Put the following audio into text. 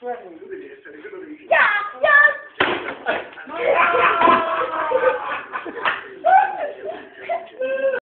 Credo